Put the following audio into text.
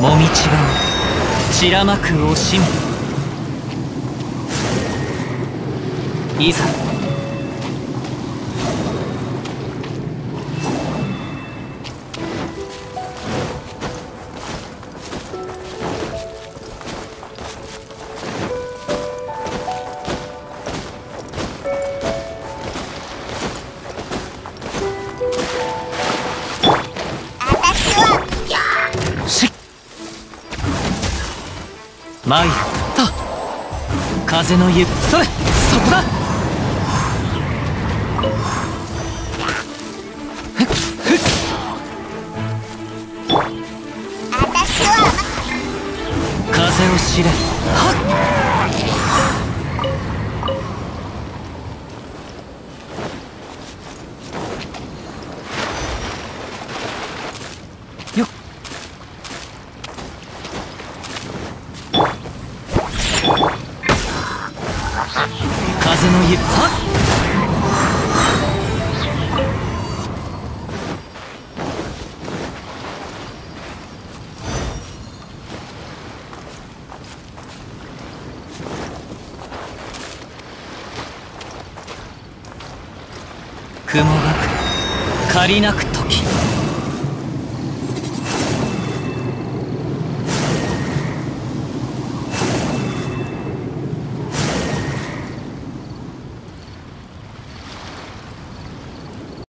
もみちが散らまく惜しみいざ。参った。風のゆそれそこだ。風を知れ。はっ風のゆはっ雲がく借りなく時